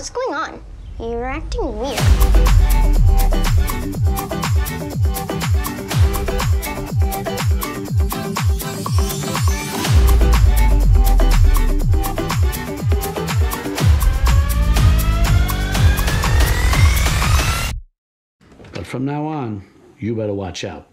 what's going on? You're acting weird. But from now on, you better watch out.